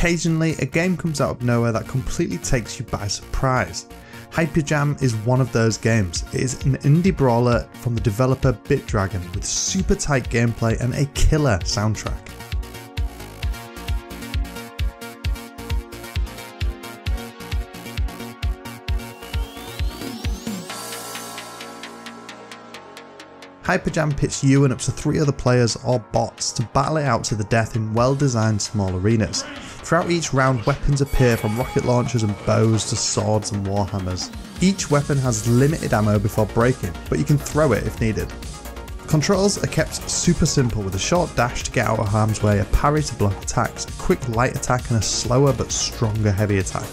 Occasionally, a game comes out of nowhere that completely takes you by surprise. Hyper Jam is one of those games. It is an indie brawler from the developer BitDragon with super tight gameplay and a killer soundtrack. Hyper Jam pits you and up to three other players or bots to battle it out to the death in well designed small arenas. Throughout each round, weapons appear from rocket launchers and bows to swords and warhammers. Each weapon has limited ammo before breaking, but you can throw it if needed. Controls are kept super simple with a short dash to get out of harm's way, a parry to block attacks, a quick light attack and a slower but stronger heavy attack.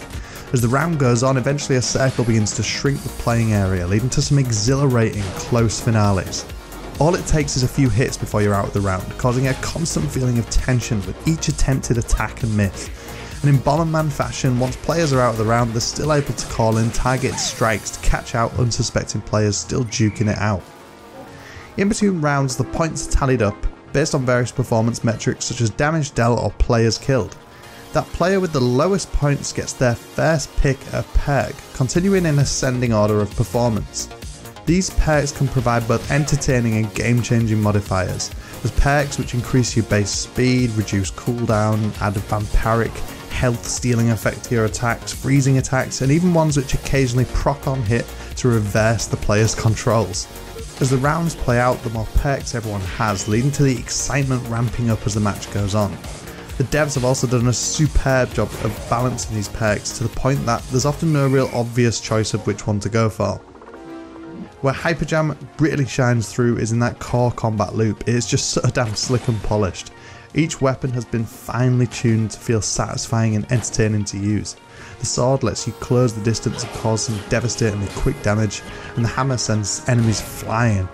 As the round goes on, eventually a circle begins to shrink the playing area, leading to some exhilarating close finales. All it takes is a few hits before you're out of the round, causing a constant feeling of tension with each attempted attack and miss. And in Bomberman fashion, once players are out of the round, they're still able to call in target strikes to catch out unsuspecting players still duking it out. In between rounds, the points are tallied up based on various performance metrics such as damage dealt or players killed. That player with the lowest points gets their first pick a perk, continuing in ascending order of performance. These perks can provide both entertaining and game changing modifiers. There's perks which increase your base speed, reduce cooldown, add a vampiric health stealing effect to your attacks, freezing attacks, and even ones which occasionally proc on hit to reverse the player's controls. As the rounds play out, the more perks everyone has, leading to the excitement ramping up as the match goes on. The devs have also done a superb job of balancing these perks to the point that there's often no real obvious choice of which one to go for. Where Hyper Jam really shines through is in that core combat loop, it is just so damn slick and polished. Each weapon has been finely tuned to feel satisfying and entertaining to use. The sword lets you close the distance and cause some devastatingly quick damage, and the hammer sends enemies flying.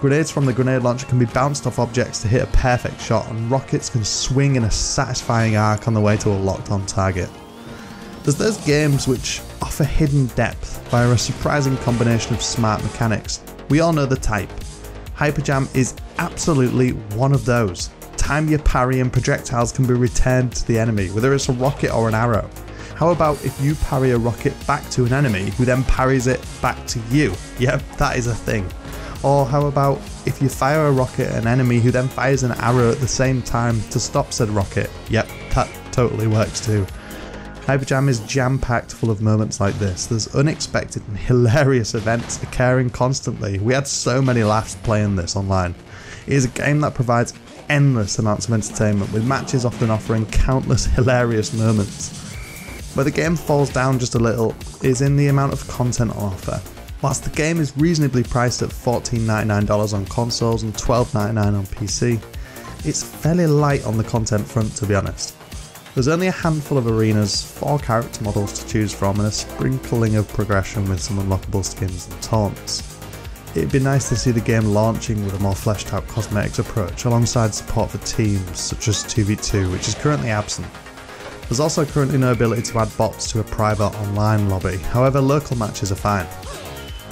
Grenades from the grenade launcher can be bounced off objects to hit a perfect shot, and rockets can swing in a satisfying arc on the way to a locked on target. There's those games which offer hidden depth via a surprising combination of smart mechanics. We all know the type. Hyper Jam is absolutely one of those. Time your parry and projectiles can be returned to the enemy, whether it's a rocket or an arrow. How about if you parry a rocket back to an enemy who then parries it back to you? Yep, that is a thing. Or how about if you fire a rocket at an enemy who then fires an arrow at the same time to stop said rocket? Yep, that totally works too. Hyper Jam is jam packed full of moments like this. There's unexpected and hilarious events occurring constantly. We had so many laughs playing this online. It is a game that provides endless amounts of entertainment, with matches often offering countless hilarious moments. Where the game falls down just a little is in the amount of content on offer. Whilst the game is reasonably priced at $14.99 on consoles and $12.99 on PC, it's fairly light on the content front to be honest. There's only a handful of arenas, 4 character models to choose from and a sprinkling of progression with some unlockable skins and taunts. It'd be nice to see the game launching with a more fleshed out cosmetics approach alongside support for teams such as 2v2 which is currently absent. There's also currently no ability to add bots to a private online lobby, however local matches are fine.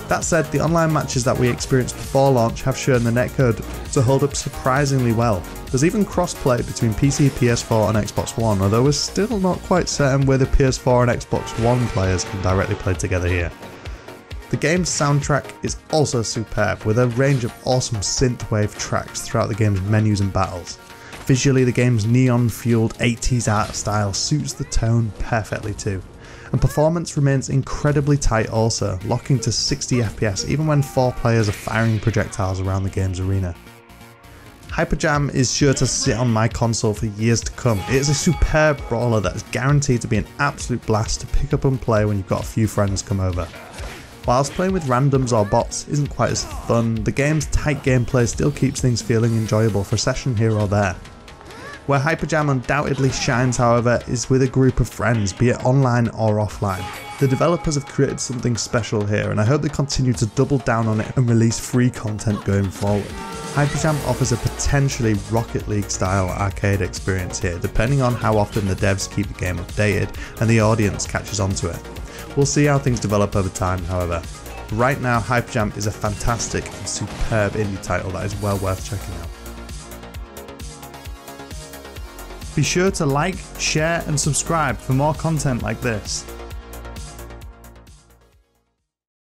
That said, the online matches that we experienced before launch have shown the netcode to hold up surprisingly well. There's even crossplay between PC, PS4 and Xbox One, although we're still not quite certain whether PS4 and Xbox One players can directly play together here. The game's soundtrack is also superb, with a range of awesome synthwave tracks throughout the game's menus and battles. Visually, the game's neon fueled 80s art style suits the tone perfectly too and performance remains incredibly tight also, locking to 60 FPS even when 4 players are firing projectiles around the game's arena. Hyper Jam is sure to sit on my console for years to come. It is a superb brawler that is guaranteed to be an absolute blast to pick up and play when you've got a few friends come over. Whilst playing with randoms or bots isn't quite as fun, the game's tight gameplay still keeps things feeling enjoyable for a session here or there. Where Hyper Jam undoubtedly shines, however, is with a group of friends, be it online or offline. The developers have created something special here, and I hope they continue to double down on it and release free content going forward. Hyper Jam offers a potentially Rocket League style arcade experience here, depending on how often the devs keep the game updated and the audience catches on to it. We'll see how things develop over time, however. Right now, Hyper Jam is a fantastic and superb indie title that is well worth checking out. Be sure to like, share and subscribe for more content like this.